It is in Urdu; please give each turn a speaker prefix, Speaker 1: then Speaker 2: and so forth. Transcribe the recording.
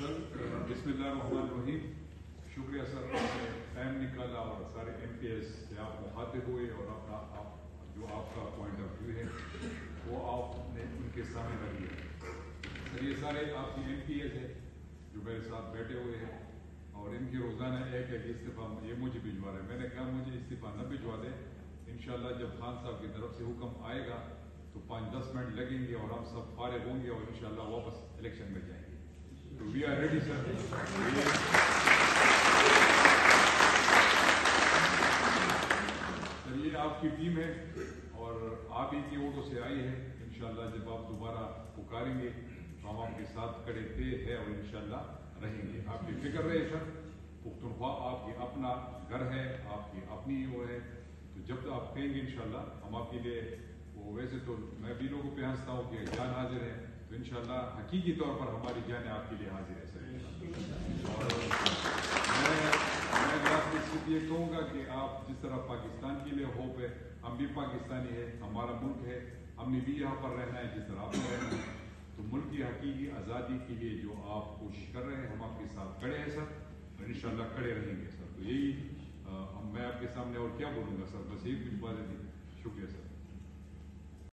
Speaker 1: سر بسم اللہ الرحمن الرحیم۔ شکریہ سر آپ نے ٹائم نکالا اور سارے ایم پی ایس سے آپ مخاطب ہوئے اور اپنا آپ، جو آپ کا پوائنٹ آف ویو ہے، وہ آپ نے ان کے سامنے رکھ دیا۔ سر، یہ سارے آپ کی ایم پی ایس ہیں جو میرے ساتھ بیٹھے ہوئے ہیں اور ان کی روزانہ ایک ایک استعفیٰ یہ مجھے بھجوا رہے ہیں۔ میں نے کہا، مجھے استعفیٰ نہ بھجوا دیں۔ انشاءاللہ جب خان صاحب کی طرف سے حکم آئے گا تو پانچ دس منٹ لگیں گے اور ہم سب فارغ ہوں گے اور انشاءاللہ واپس الیکشن میں جائیں گے۔ تو وی آر ریڈی سر یہ آپ کی ٹیم ہے اور آپ ہی کی ووٹوں سے آئی ہے انشاءاللہ جب آپ دوبارہ پکاریں گے تو ہم آپ کے ساتھ کھڑے تھے ہے اور انشاءاللہ رہیں گے۔ آپ کی فکر رہے سر، پختونخوا آپ کی اپنا گھر ہے، آپ کی اپنی وہ ہے۔ تو جب تک آپ کہیں گے انشاءاللہ ہم آپ کے لیے، وہ ویسے تو میں بھی لوگوں پہ ہنستا ہوں کہ جان حاضر ہے تو انشاءاللہ حقیقی طور پر ہماری جانیں آپ کے لیے حاضر ہے سر اور میں آپ صرف یہ کہوں گا کہ آپ جس طرح پاکستان کے لیے ہوپ ہے، ہم بھی پاکستانی ہے ہمارا ملک ہے، ہم نے بھی یہاں پر رہنا ہے، جس طرح آپ رہنا ہے۔ تو ملک کی حقیقی آزادی کے لیے جو آپ کوشش کر رہے ہیں، ہم آپ کے ساتھ کھڑے ہیں سر، اور انشاءاللہ کھڑے رہیں گے سر۔ تو یہی میں آپ کے سامنے اور کیا بولوں گا سر؟ بس یہی کچھ باتیں تھی